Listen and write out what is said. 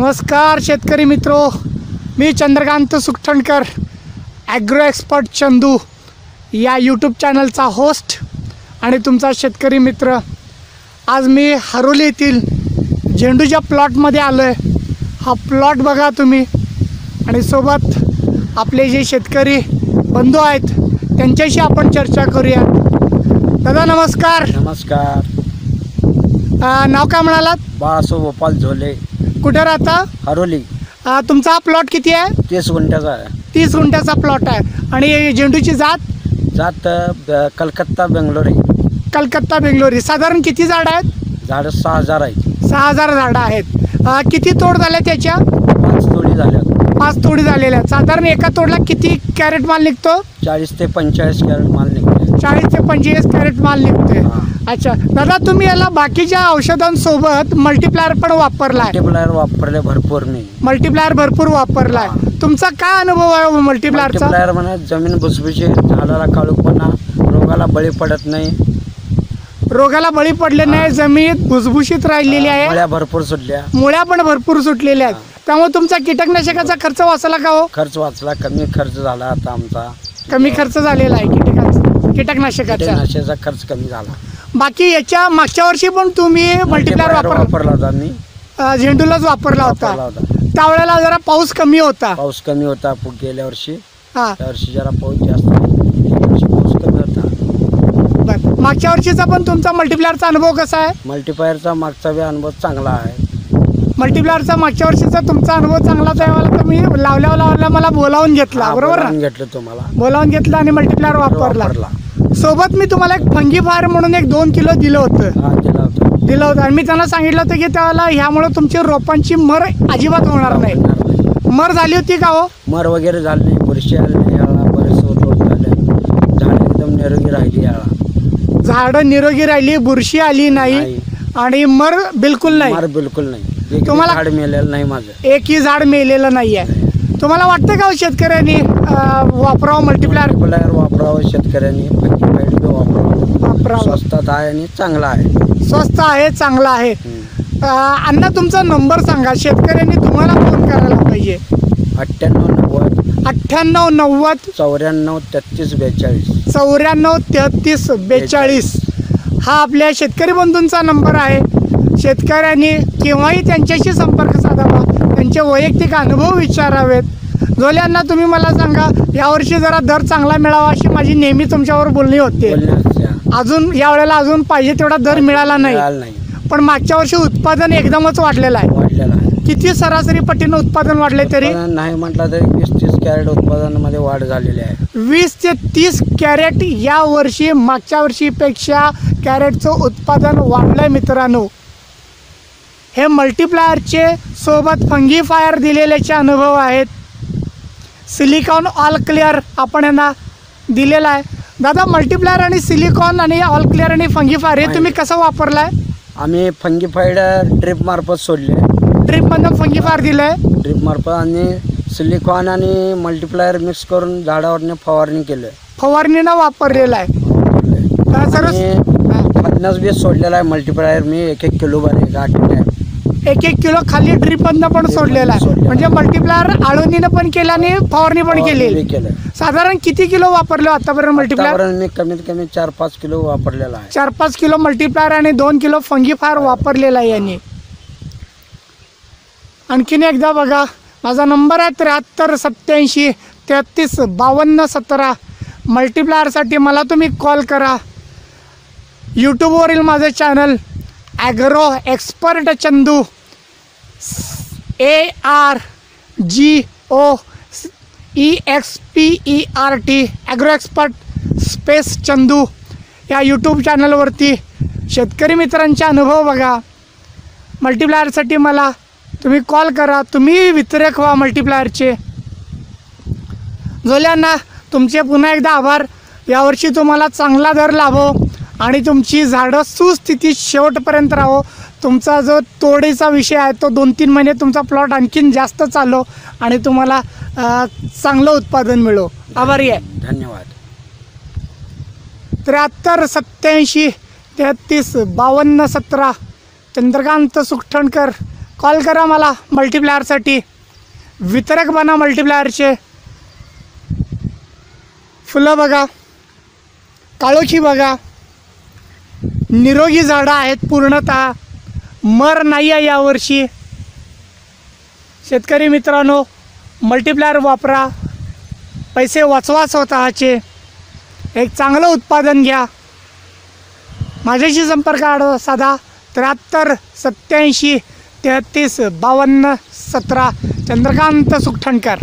नमस्कार शेतकरी मित्रो मी चंद्रकांत सुखटणकर ॲग्रो एक्सपर्ट चंदू या यूट्यूब चॅनलचा होस्ट आणि तुमचा शेतकरी मित्र. आज मी हरोली येथील झेंडूच्या प्लॉटमध्ये आलो आहे हा प्लॉट बघा तुम्ही. आणि सोबत आपले जे शेतकरी बंधू आहेत त्यांच्याशी आपण चर्चा करूया. दादा नमस्कार. नमस्कार. नाव काय म्हणालात? बाळासो गोपाल झोले. कुठे राहता? हरोली. अ, तुमचा प्लॉट किती आहे? तीस गुंठ्याचा आहे. तीस गुंठ्याचा प्लॉट आहे. आणि झेंडूची जात? जात ब- कलकत्ता बेंगलोर. आहे कलकत्ता बेंगलोरी. साधारण किती झाडं आहेत? झाडं सहा हजार आहेत. सहा हजार झाडं आहेत. अ, किती तोड झाल्या त्याच्या? पाच तोडी झाल्या पाच तोडी झालेल्या आहेत. साधारण एका तोडला किती कॅरेट माल निघतो? चाळीस ते पंचेचाळीस कॅरेट माल निघते. चाळीस ते पंचेचाळीस कॅरेट माल निघतोय. अच्छा दादा तुम्ही याला बाकीच्या औषधांसोबत मल्टीप्लायर पण वापरलाय. मल्टीप्लायर वापरले भरपूर मी. मल्टीप्लायर भरपूर वापरलाय. तुमचा काय अनुभव आहे मल्टीप्लायरचा मल्टीप्लायर म्हणा जमीन भुसभुशी झाडाला काळूपणा रोगाला बळी पडत नाही. रोगाला बळी पडले नाही जमीन भुसभुशीत राहिलेली आहे. मळ्या भरपूर सुटल्या. मुळ्या पण भरपूर सुटलेल्या आहेत. त्यामुळे तुमचा कीटकनाशकाचा खर्च वाचला का हो? खर्च वाचला कमी खर्च झाला आता आमचा. कमी खर्च झालेला आहे कीटकाचा कीटकनाशकाचा. कीटकनाशकाचा खर्च कमी झाला. बाकी याच्या मागच्या वर्षी पण तुम्ही मल्टीप्लायर मल्टीप्लायर वापर वापरला होता मी. अ, झेंडूलाच वापरला वापरला होता. होता त्यावेळेला जरा पाऊस कमी होता. पाऊस कमी होता पु- गेल्या वर्षी. हा. त्या वर्षी जरा पाऊस जास्त वर्षी पाऊस कमी होता. बर. मागच्या वर्षीचा पण तुमचा मल्टीप्लायरचा अनुभव कसा आहे? मल्टीप्लायरचा मागचा बी अनुभव चांगला आहे. मल्टीप्लायरचा मागच्या वर्षीचा तुमचा अनुभव चांगला त्यावेळेला तुम्ही लावल्या लावल्या मला बोलावून घेतला. हा, बरोबर बोलावून ना घेतलं तुम्हाला. बोलावून घेतला आणि मल्टीप्लायर वापरला. वापरला. सोबत मी तुम्हाला एक फंगी फायर म्हणून एक दोन किलो दिलं होतं. हा दिला होता. दिलं होतं. आणि मी त्यांना सांगितलं होतं की त्यावेळेला ह्यामुळे तुमची रोपांची मर अजिबात होणार नाही. मर झाली होती का हो? मर वगैरे झाली नाही. बुरशी आली नाही याला. बरेच रोग झाले झाड एकदम निरोगी राहिली याला. झाडं निरोगी राहिली बुरशी आली नाही नाही. आणि मर बिलकुल नाही. मर बिलकुल नाही. एक तुम्हाला- झाड मेलेलं नाही माझं. एकही झाड मेलेलं नाही आहे तुम्हाला वाटतं का हो शेतकऱ्यांनी अं, वापरावं मल्टीप्लायर मल्टीप्लायर वापरावं शेतकऱ्यांनी फंगीफाईड बी वापरावं. वापरावं. स्वस्तात आहे आणि चांगला आहे. स्वस्त आहे चांगला आहे. अं, अण्णा तुमचा नंबर सांगा. शेतकऱ्यांनी तुम्हाला फोन करायला पाहिजे. अठ्ठ्याण्णव नव्वद. अठ्ठ्याण्णव नव्वद. चौऱ्याण्णव तेहतीस बेचाळीस. चौऱ्याण्णव तेहतीस बेचाळीस. हा आपल्या शेतकरी बंधूंचा नंबर आहे. शेतकऱ्यांनी केव्हाही त्यांच्याशी संपर्क साधावा त्यांचे वैयक्तिक अनुभव विचारावेत. जोल्यांना तुम्ही मला सांगा यावर्षी जरा दर चांगला मिळावा अशी माझी नेहमी तुमच्यावर बोलणी होते. अजून या वेळेला अजून पाहिजे तेवढा दर मिळाला नाही. पण मागच्या वर्षी उत्पादन एकदमच वाढलेलं आहे. किती सरासरी पटीनं उत्पादन वाढले तरी? नाही म्हटलं तरी वीस तीस कॅरेट उत्पादनामध्ये वाढ झालेली आहे. वीस ते तीस कॅरेट या वर्षी मागच्या वर्षीपेक्षा कॅरेटचं उत्पादन वाढलंय मित्रांनो. हे मल्टीप्लायरचे सोबत फंगी फायर दिलेल्याचे अनुभव आहेत. सिलिकॉन ऑल क्लिअर आपण यांना दिलेला आहे. दादा मल्टीप्लायर आणि सिलिकॉन आणि ऑल क्लिअर आणि फंगी फायर हे तुम्ही कसं वापरलाय? आम्ही फंगीफाईड ड्रिप मार्फत सोडले. ड्रीपमधनं फंगी फायर दिलंय? ड्रिप मार्फत आणि सिलिकॉन आणि मल्टीप्लायर मिक्स करून झाडावरने फवारणी केलं फवारणीनं वापरलेलं आहे. सर्व हा. पन्नास बी सोडलेला आहे मल्टीप्लायर मी एक एक किलो भर गाठ एक एक किलो खाली ड्रीपमधनं पण सोडलेला आहे. म्हणजे मल्टीप्लायर आळवणीनं पण केलं आणि फवारणी पण केली. साधारण किती किलो वापरले आतापर्यंत मल्टीप्लायर मी कमीत कमी चार पाच किलो वापरलेला आहे. चार पाच किलो मल्टीप्लायर आणि दोन किलो फंगी फायर वापरलेला आहे यांनी. आणखीन एकदा बघा माझा नंबर आहे त्र्याहत्तर सत्याऐंशी तेहतीस बावन्न सतरा. मल्टीप्लायरसाठी मला तुम्ही कॉल करा. यूट्यूबवरील माझं channel agro expert Chandu A R G O E X P E R T agro expert space Chandu. या यूट्यूब चॅनलवरती शेतकरी मित्रांचे अनुभव बघा. मल्टिप्लायरसाठी मला तुम्ही कॉल करा. तुम्ही वितरक व्हा मल्टिप्लायरचे जोल्यांना तुमचे पुन्हा एकदा आभार. यावर्षी तुम्हाला चांगला दर लाभो आणि तुमची झाडं सुस्थितीत शेवटपर्यंत राहो. तुमचा जो तोडीचा विषय आहे तो दोन तीन महिने तुमचा प्लॉट आणखीन जास्त चालो आणि तुम्हाला चांगलं उत्पादन मिळो. आभारी आहे. धन्यवाद. त्र्याहत्तर सत्याऐंशी तेहतीस बावन्न सतरा चंद्रकांत सुखटणकर कॉल करा मला मल्टीप्लायरसाठी. वितरक बना मल्टीप्लायरचे. फुलं बघा. काळोखी बघा. निरोगी झाडं आहेत पूर्णतः. मर नाही आहे यावर्षी. शेतकरी मित्रांनो मल्टीप्लायर वापरा. पैसे वाचवा स्वतःचे. एक चांगलं उत्पादन घ्या. माझ्याशी संपर्क साधा. त्र्याहत्तर सत्याऐंशी तेहतीस बावन्न सतरा. चंद्रकांत सुखठणकर.